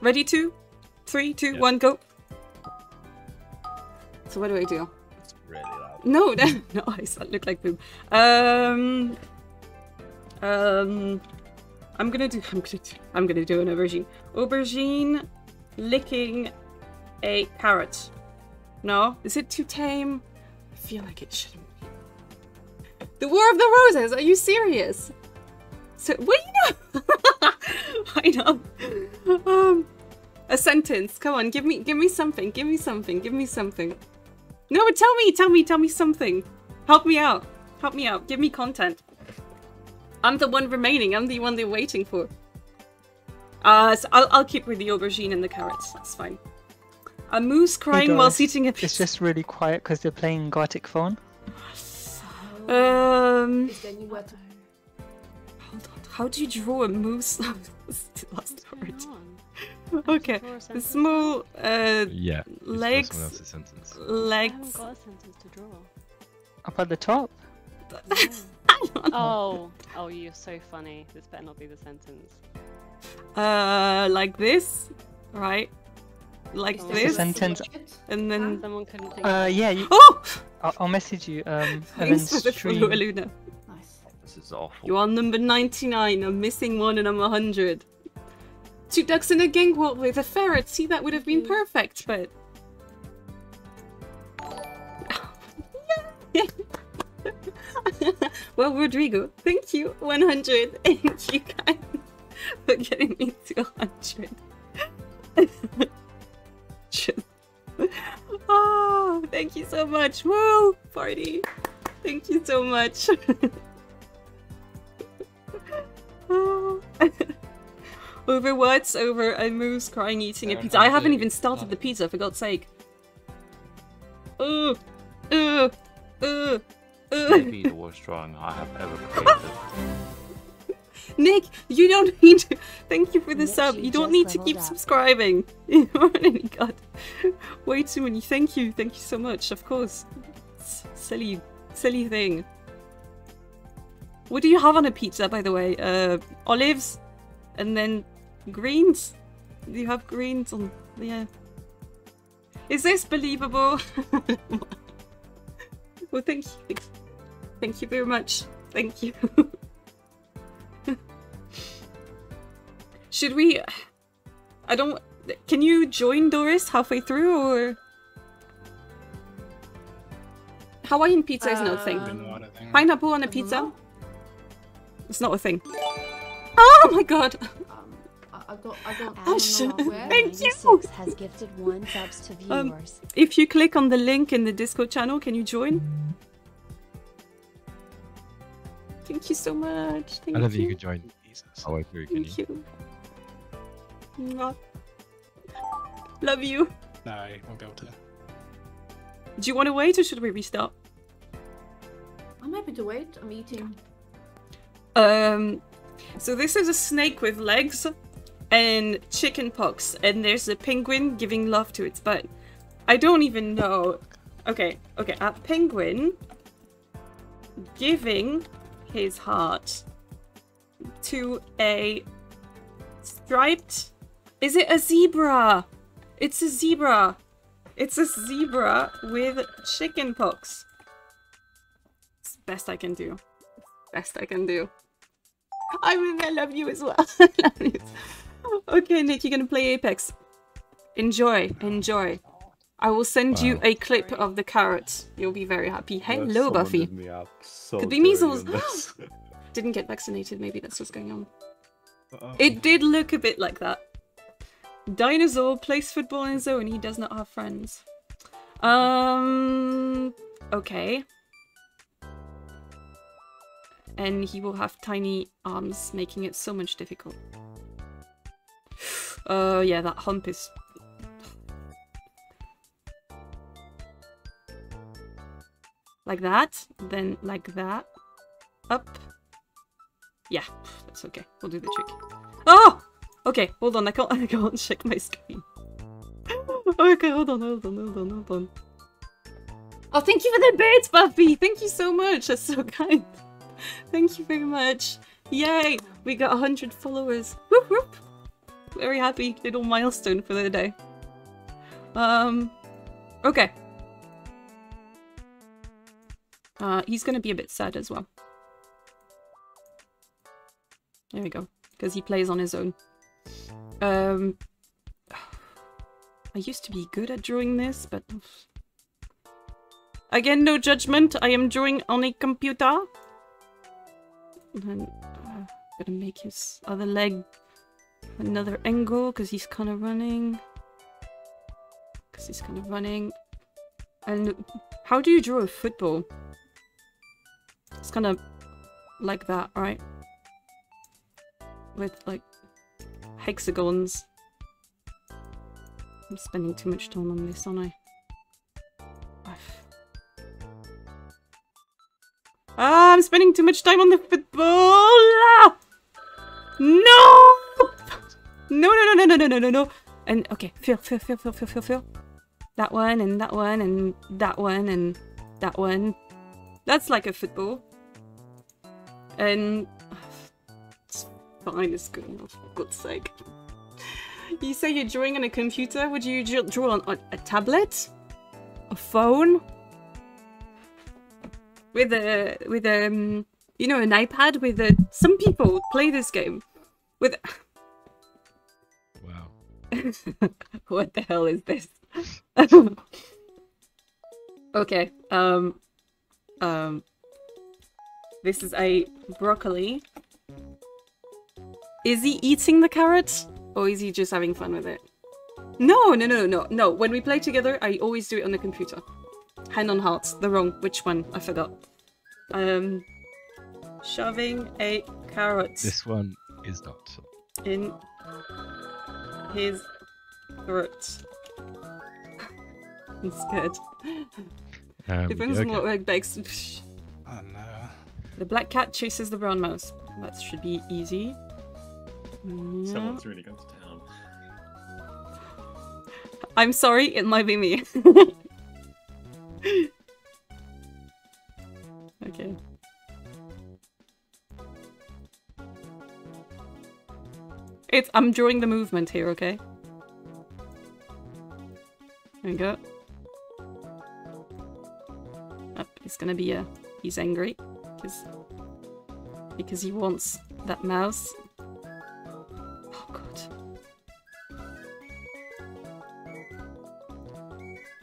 Ready? Two, three, two, Yeah. one, go. So what do I do? It's really loud. No, no, no, I s- look like boom. Um, um, I'm gonna do. I'm gonna do. I'm gonna do an aubergine. Aubergine licking a carrot. No, is it too tame? I feel like it shouldn't be. The War of the Roses. Are you serious? So what do you know? I know. Um, a sentence. Come on, give me, give me something. Give me something. Give me something. No, but tell me, tell me, tell me something. Help me out. Help me out. Give me content. I'm the one remaining. I'm the one they're waiting for. Uh, so I'll, I'll keep with the aubergine and the carrots. That's fine. A moose crying while Doris, eating a It's just really quiet because they're playing Gartic phone. Um, How do you draw a moose? That's the last word. Okay. The small uh, Yeah. Legs. Someone else's sentence. I legs. got a sentence to draw. Up at the top. Oh, oh, you're so funny. This better not be the sentence. uh, like this, right? Like Is this, a sentence. and then. Someone couldn't think. Uh, yeah, you, Oh! I'll, I'll message you. Um, and then Thanks for the follow, stream. Aluna. Nice. This is awful. You are number 99. I'm missing one and I'm 100. Two ducks in a gangrel with a ferret. See, that would have been perfect, but. well, Rodrigo, thank you. 100. Thank you guys for getting me to 100. Just- oh, thank you so much. Woo! Party. Thank you so much. Over what? Over a moose crying eating a pizza. I haven't even started the pizza, for God's sake. Ugh. Ugh. Ugh. Ugh. Maybe the worst drawing I have ever created. Nick, you don't need to. Thank you for the Nick, sub. you You don't need to keep up. subscribing. You already got way too many. Thank you. Thank you so much. Of course. S- silly, silly thing. What do you have on a pizza, by the way? Uh, olives, and then greens. Do you have greens on? Yeah. Is this believable? well, thank you. Thank you very much. Thank you. Should we? I don't. Can you join Doris halfway through, or Hawaiian pizza is no thing. Um, Pineapple on a don't pizza? Know. It's not a thing. Oh my god! Um, I, I don't. I don't. I Ash, don't know where. Thank you. has gifted one subs to Um. If you click on the link in the Discord channel, can you join? Thank you so much. Thank I don't think you. you can join all the way through, can Thank you? you. Love you. No, I won't be able to. Do you want to wait or should we restart? I'm happy to wait. I'm eating. Um, so this is a snake with legs and chicken pox, and there's a penguin giving love to its butt. I don't even know. Okay, okay, a penguin giving his heart to a striped. Is it a zebra? It's a zebra. It's a zebra with chicken pox. It's best I can do. Best I can do. I mean, I love you as well. I love you. okay, Nick, you're gonna play Apex. Enjoy, enjoy. I will send you a clip of the carrot. You'll be very happy. Hello, Buffy. did me up so Could be measles. Didn't get vaccinated. Maybe that's what's going on. It did look a bit like that. Dinosaur plays football in zone. He does not have friends. Um. Okay. And he will have tiny arms, making it so much difficult. Uh, yeah, that hump is. Like that, then like that. Up. Yeah, that's okay. We'll do the trick. Oh! Okay, hold on. I can't. I can't check my screen. okay, hold on, hold on, hold on, hold on. Oh, thank you for the bits, Buffy. Thank you so much. That's so kind. Thank you very much. Yay! We got 100 followers. Whoop whoop. very happy little milestone for the day. Um, okay. Uh, he's gonna be a bit sad as well. There we go, because he plays on his own. Um, I used to be good at drawing this, but again, no judgment. I am drawing on a computer. And then, uh, gonna make his other leg another angle because he's kind of running. Because he's kind of running. And how do you draw a football? It's kind of like that, right? With like hexagons. I'm spending too much time on this, aren't I? Ah, I'm spending too much time on the football! Ah! No! No, no, no, no, no, no, no, no. And okay, feel, feel, feel, feel, feel, feel, feel. That one and that one and that one and that one. That's like a football. And it's fine, it's good enough, for God's sake. You say you're drawing on a computer. Would you draw on a tablet? A phone? With a with a um, you know an iPad with a some people play this game with Wow. what the hell is this? okay, um, um, this is a broccoli. Is he eating the carrot? Or is he just having fun with it? No, no, no, no, no. When we play together, I always do it on the computer. Hand on heart. The wrong. Which one? I forgot. Um, shoving a carrot This one is not. in his throat. I'm scared. Um, Depends yeah, on what okay. work begs. Oh no. The black cat chases the brown mouse. That should be easy. Yeah. Someone's really gone to town. I'm sorry, it might be me. okay. It's I'm drawing the movement here, okay? There we go. Up, it's gonna be a he's angry because because he wants that mouse.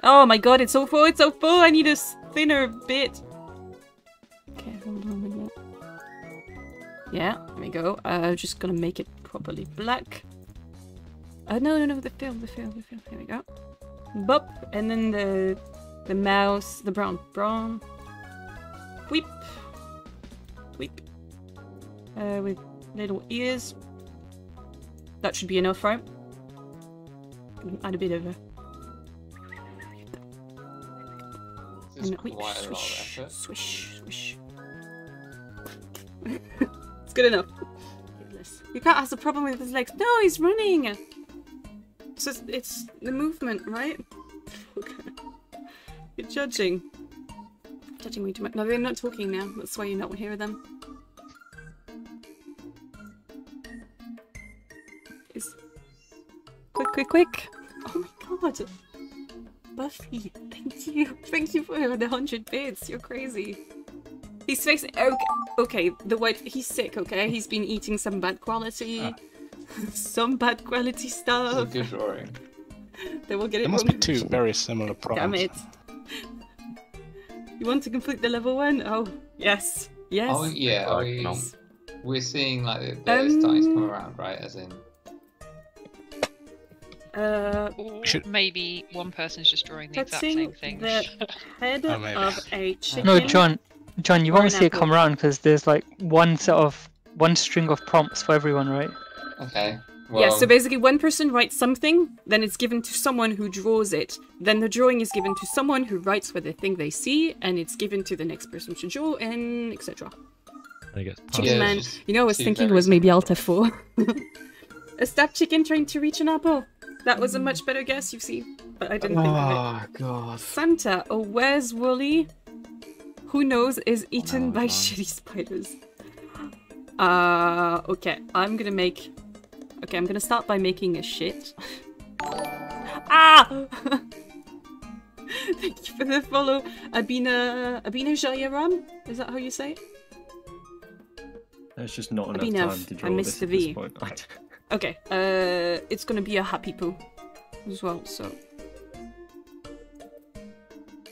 Oh my god, it's so full, it's so full, I need a thinner bit. Okay, hold on with that. Yeah, there we go. Uh, just gonna make it properly black. Uh, no, no, no, the fill, the fill, the fill. Here we go. Bop, and then the the mouse, the brown, brown. Whip, whip. Uh, with little ears. That should be enough, right? Add a bit of a is and quite a lot of swish, effort. swish, swish. it's good enough. You can't has a problem with his legs. No, he's running. It's just, it's the movement, right? Okay. You're judging. Judging me too much. No, they're not talking now. That's why you're not hearing them. Is quick, quick, quick! Oh my god! Buffy, thank you. Thank you for the hundred bits. You're crazy. He's facing. Okay, okay. The white. He's sick. Okay, he's been eating some bad quality, Ah. some bad quality This is a stuff. good drawing. They will get it There must wrong. be two very similar prompts. Damn it. You want to complete the level one? Oh, yes. Yes. Oh yeah, are we, no. we're seeing like the, the starting to come Um, around, right? As in, Uh, should- maybe one person's just drawing the exact same thing. the head Oh, of a chicken. No, John, John, you Or won't an see it come around because there's like one set of one string of prompts for everyone, right? okay. Well, Yeah, so basically one person writes something, then it's given to someone who draws it. Then the drawing is given to someone who writes what they think they see, and it's given to the next person to draw, and etc. And it gets Chicken Yeah, man. You know, I was thinking it was maybe similar Alta 4. a stab chicken trying to reach an apple. That was a much better guess, you see. But I didn't think of it. Oh god. Santa, or where's Wally? Who knows is eaten Oh, by God. shitty spiders. Uh, okay, I'm gonna make Okay, I'm gonna start by making a shit. ah! Thank you for the follow, Abina Abina Jayaram. Is that how you say it? There's just not enough Abhinav, time to I draw missed this the at this V. Okay, uh, it's gonna be a happy poo as well, so.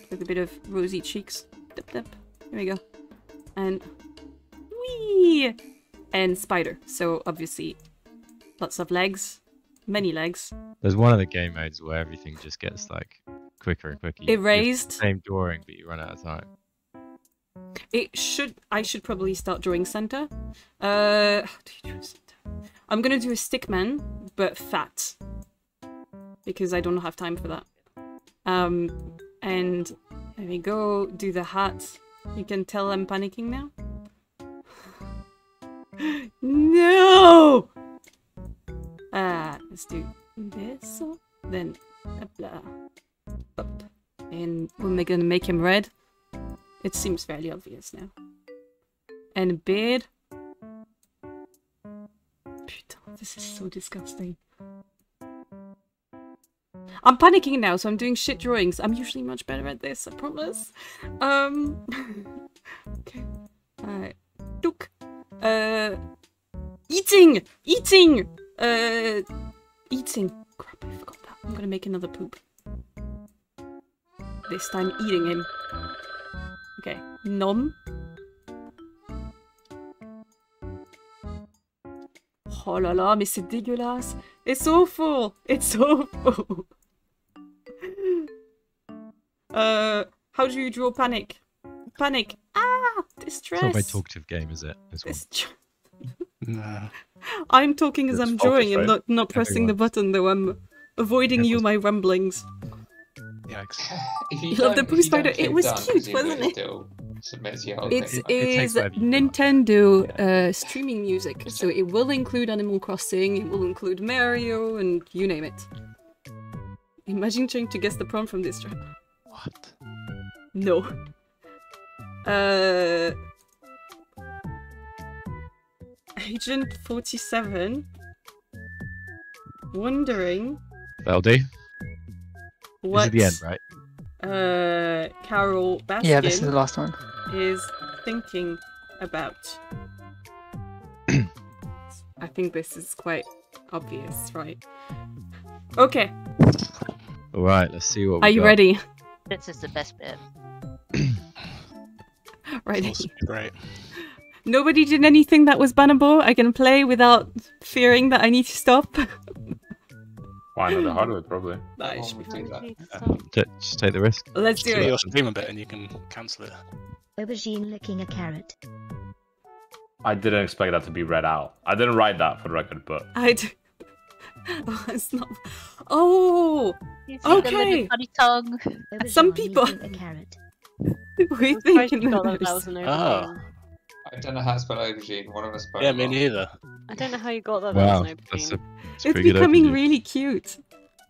With a bit of rosy cheeks. Dip, dip. Here we go. And. Whee! And spider, so obviously lots of legs. Many legs. There's one of the game modes where everything just gets like quicker and quicker. You- Erased. Same drawing, but you run out of time. It should. I should probably start drawing Santa. Uh, how do you draw? I'm gonna do a stickman, but fat, because I don't have time for that. Um, and there we go. Do the hat. You can tell I'm panicking now. no. Ah, let's do this. Then, blah, up, and we're gonna make him red. It seems fairly obvious now. And a beard. This is so disgusting. I'm panicking now, so I'm doing shit drawings. I'm usually much better at this, I promise. Um. okay. Alright. Look. Uh. Eating! Eating! Uh. Eating. Crap, I forgot that. I'm gonna make another poop. This time eating him. Okay. Nom. Oh là là, mais c'est dégueulasse. It's awful. It's awful. uh, how do you draw panic? Panic. Ah, distress. It's not a distress. very talkative game, is it? This one. Nah. I'm talking as It's I'm drawing and right? not, not pressing the button, though I'm avoiding you, my rumblings. Yikes. If You love the don't- Pooh if you Spider? It was done, cute, wasn't it? still submits your whole It thing. it takes is whatever you want. Nintendo uh, streaming music, so it will include Animal Crossing, it will include Mario, and you name it. Imagine trying to guess the prompt from this track. What? No. Uh. Agent 47. Wondering That'll do. what This is the end, right? uh, Carole Baskin Yeah, this is the last one. Is thinking about. I think this is quite obvious, right? Okay, All right, let's see what. are we you got. ready? This is the best bit. Ready. Great. Nobody did anything that was bannable. I can play without fearing that I need to stop. Why not the hardware, probably. That Oh, should be fine. that. Ju- Just take the risk. Let's do See it. your stream a bit and you can cancel it. Aubergine licking a carrot. I didn't expect that to be read out. I didn't write that for the record, but I d- oh, it's not. Oh, You see the Okay. funny tongue. Some people- a carrot. we was- was an Oh. I don't know how to spell aubergine. One of us spelled Yeah, it me neither. I don't know how you got that. Wow, that an that's opening. a, that's It's a pretty good becoming overview. really cute.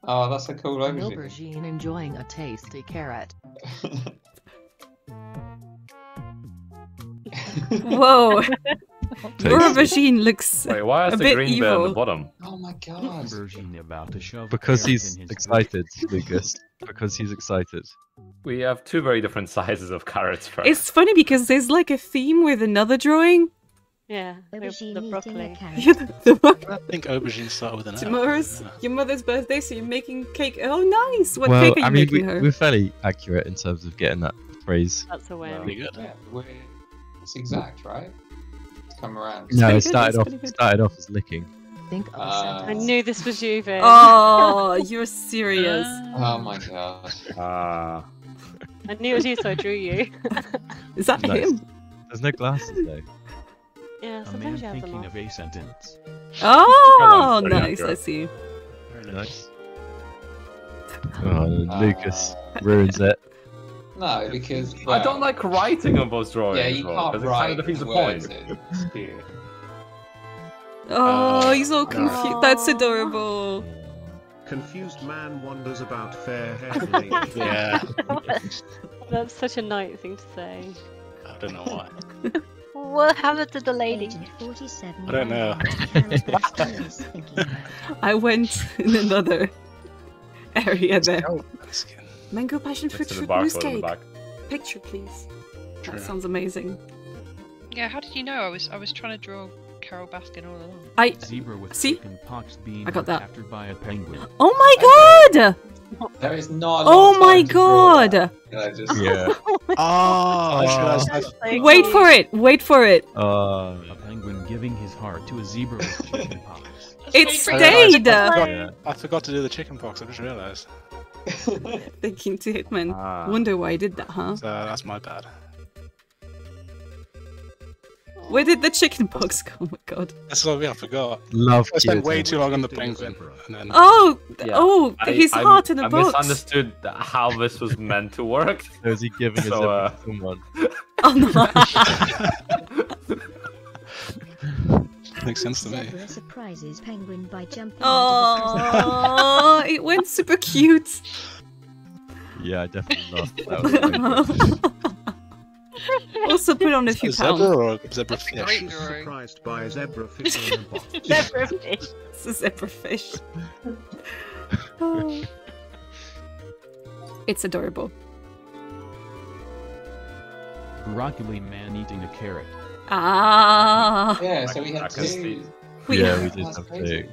Oh, that's a cool An aubergine. aubergine enjoying a tasty carrot. Whoa, Tasty. your aubergine looks. wait, why A is the bit green bit at evil. the bottom? oh my god. about to shove Because he's excited, Lucas. Because he's excited. We have two very different sizes of carrots. Bro. It's funny because there's like a theme with another drawing. Yeah, the, Aubergine the eating broccoli. Yeah, the- the- I think aubergine started with an L. Tomorrow's Yeah. your mother's birthday, so you're making cake. Oh, nice! What well, cake are you I mean, we, her? We're fairly accurate in terms of getting that phrase. That's a win. Pretty good. Yeah, we're, it's exact, right? It's come around. No, it started off pretty good. started off as licking. Think of Uh, I knew this was you, Vin. Oh, you're serious. Oh my god. Ah, I knew it was you, so I drew you. Is that Nice. him? There's no glasses though. yeah, A man sometimes you have thinking off. of a sentence. Oh, Very nice. I see. Very Nice. Oh, Uh, Lucas ruins it. No, because I don't like writing on those drawings. Yeah, you bro, can't 'cause it write kind of defeats the point. in. Oh, Oh, he's all no. confused. That's adorable. Confused man wonders about fair haired lady. Yeah, That's such a night thing to say. I don't know why. What happened to the lady? Agent 47 I don't know. Carrot Baskin is thinking about. I went in another area there. Carole Baskin. Mango passion fruit Next fruit mousse barcode on the cake. back. Picture, please. True. That sounds amazing. Yeah, how did you know? I was I was trying to draw Carole Baskin all along. I Zebra with See? chicken pox being I got that. captured by a penguin. Oh my god! There is not. A Oh my time to draw that. god! Can I just... Yeah. Oh, I just realised That's that. Wait for it! Wait for it! Uh, A penguin giving his heart to a zebra with chicken pox. It's I realised stayed! I forgot, I forgot to do the chicken pox. I just realised. Thinking to Hitman. Ah. Wonder why I did that, huh? So that's my bad. Where did the chicken box go? Oh my god. That's what we I forgot. love I spent way too long on the penguin, and then Oh! Yeah. Oh! I- his I- heart in a I box! I misunderstood how this was meant to work. So is he giving his So, zebra uh, to someone? Oh no! Makes sense to me. Surprises penguin by jumping into. Oh, it went super cute. Yeah, I definitely lost. That also put on a few A zebra pounds. or a zebra fish? great She's surprised by a zebra fish in a box. Zebra fish. It's a zebra fish. Oh. It's adorable. Broccoli man eating a carrot. Ah, Yeah, so we had two. we yeah, we did have crazy. to.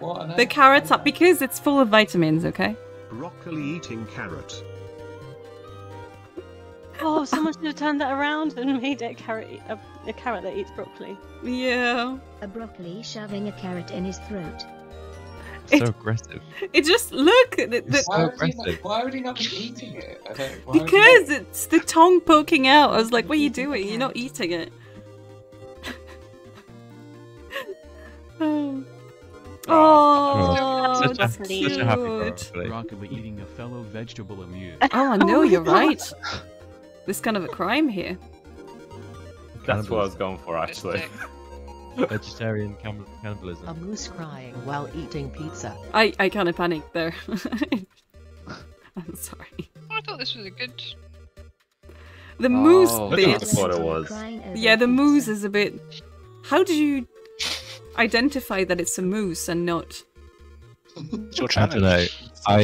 What the carrots up because it's full of vitamins. Okay. Broccoli eating carrot. Oh, someone should have turned that around and made it a carrot, a, a carrot that eats broccoli. Yeah. A broccoli shoving a carrot in his throat. So aggressive. It just look the, the, It's Why so would, he not, aggressive. why would he not be eating it? I don't, why would he because it's the tongue poking out. I was like, "What are you doing? You're not eating it." Oh, such, a, such a happy dude. broccoli. Broccoli eating a fellow vegetable amused. Oh, I know, Oh you're God. right. There's kind of a crime here. That's what I was going for, actually. Vegetarian cannibalism. A moose crying while eating pizza. I, I kind of panicked there. I'm sorry. I thought this was a good. The moose Oh, bit. that's what it was. Yeah, the moose is a bit. How did you identify that it's a moose and not? It's your I challenge. don't know. It's I.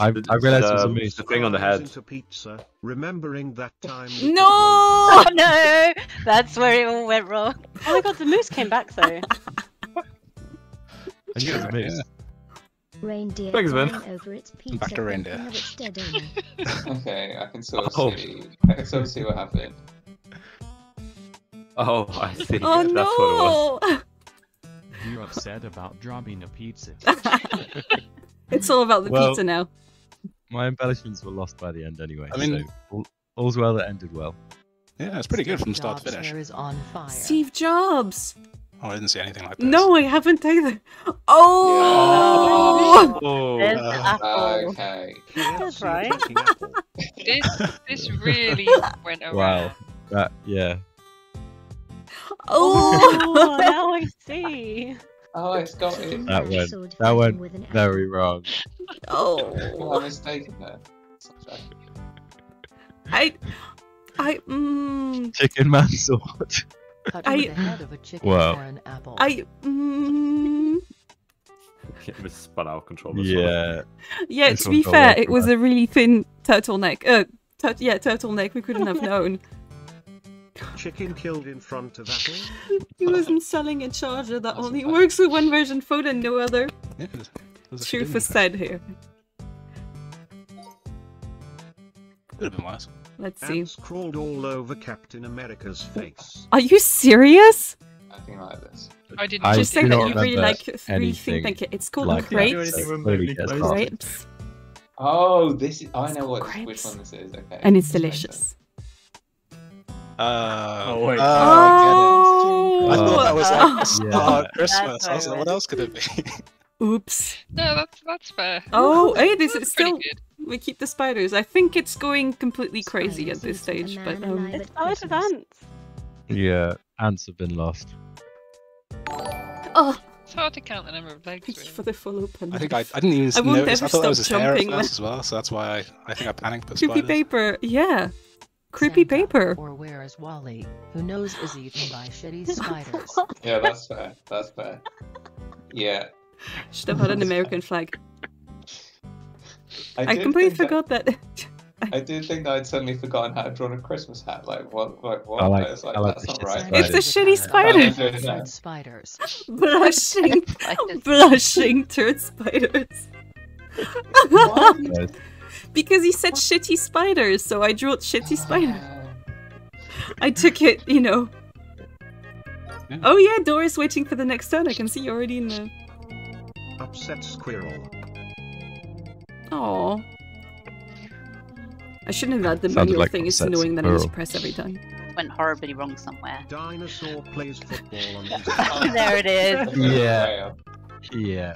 I, I realized it was a Um, moose. The thing on the head. Into pizza, remembering that time. No! Oh no! That's where it all went wrong. Oh my god, the moose came back though. I knew it was a moose. Reindeer Thanks, man. over its pizza. Back to reindeer. thinking of its dead owner. Okay, I can sort of Oh. see. I can sort of see what happened. Oh, I see. Oh That's what it was. No! You're upset about dropping a pizza. it's all about the Well- pizza now. My embellishments were lost by the end anyway. I mean- so all, all's well that ended well. Yeah, it's pretty good from start to finish. is on fire. Steve Jobs. Oh, I didn't see anything like this. No, I haven't either. Oh! Oh, There's the oh. apple. Okay. That's right. This this really went around. Wow. That yeah. Oh! Oh, now I see. Oh, it's got it. That Dinosaur went that went with an very wrong. What oh! a mistake there. I, I, mm, Chicken man sword. Cutting I- the of a chicken Wow. for an apple. I, mm, it was spun out of control. this one. Yeah. yeah. To be fair, it was a really thin turtleneck. Uh, tur- yeah, turtleneck. We couldn't have known. Chicken killed in front of apple. He wasn't selling a charger that only works with one version phone and no other. Yeah, there's- there's a Truth few is said here. Could have been worse. Let's see. Ants crawled all over Captain America's face. Are you serious? Nothing like this. I didn't. I Just do say that you really like, really anything think it. It's called like that, grapes. so Anything clearly remotely guessed close. wrong. Grapes, Oh, this is. I It's know what grapes. which one this is. Okay. and it's This makes delicious. Uh, Oh, wait. oh, I Oh, get it. I thought that was like Yeah. oh, Christmas. I was like, what else could it be? Oops. No, that's that's fair. Oh, hey, this That's is still. good. We keep the spiders. I think it's going completely crazy at this stage, but um, It's at out of ants. Yeah, ants have been lost. oh, It's hard to count the number of legs. thank you for the follow up. I think I, I didn't even I won't notice. I thought that was his stop hair at first as well, so that's why I, I think I panicked. But Creepy spiders. paper, yeah. Creepy Santa, paper. Or where is Wally, who knows is eaten by shitty spiders? Yeah, that's fair. That's fair. Yeah. Should have had an American flag. I, did completely think that- forgot that. I did think that I'd suddenly forgotten how to draw a Christmas hat. Like what? Like what? I like- was like, I like that's not right. It's a shitty spider. Fried spiders. blushing, blushing turd spiders. Yes. because he said shitty spiders, so I drew shitty spider. I took it, you know. Oh yeah, Doris waiting for the next turn. I can see you already in the. Upset squirrel. Oh. I shouldn't have had the Sounded manual like thing. It's upset annoying that I need to press every time. Went horribly wrong somewhere. Dinosaur plays football on his there it is. Yeah. Yeah.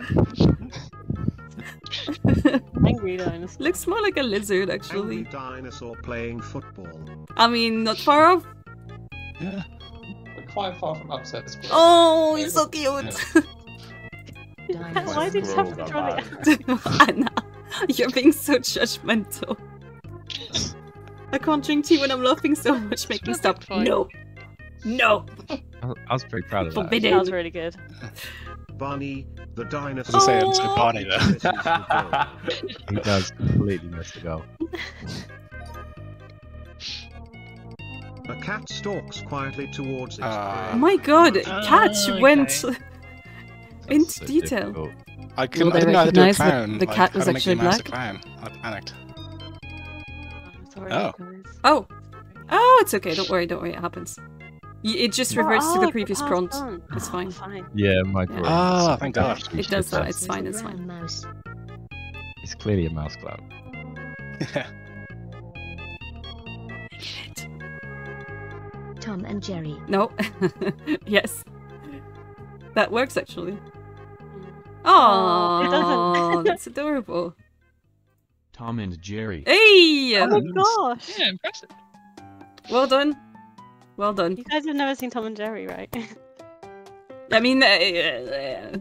Angry dinosaur. Looks more like a lizard, Angry actually. dinosaur playing football. I mean, not far off. Yeah. We're quite far from upset squirrel. Oh, he's so cute. Why did you have to draw it? Anna, you're being so judgmental. I can't drink tea when I'm laughing so much. Make me stop. No. No. I I was pretty proud of that. Forbidden. That was really good. Bunny, the dinosaur. Doesn't say I'm so Barney though. misses the goal. He does completely miss the goal. A cat stalks quietly towards it. Ah. Oh my god, Catch okay. went into So detail. difficult. I couldn't. they I didn't know how to do a recognise that the like, cat how was actually him a black? clown. I panicked. Sorry, Oh. guys. Oh. Oh, it's okay. Don't worry. Don't worry. It happens. Y- It just reverts to Oh, the previous prompt. on. It's Oh, fine. Fine. Yeah, my Yeah. Ah, is thank actually God. It does that. It's fine. It's fine. mouse. It's clearly a mouse cloud. Tom and Jerry. No. yes. That works actually. Oh, it Oh, doesn't. that's adorable. Tom and Jerry. Hey! Oh my gosh! Yeah, impressive. Well done. Well done. You guys have never seen Tom and Jerry, right? I mean, uh, uh,